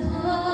Oh.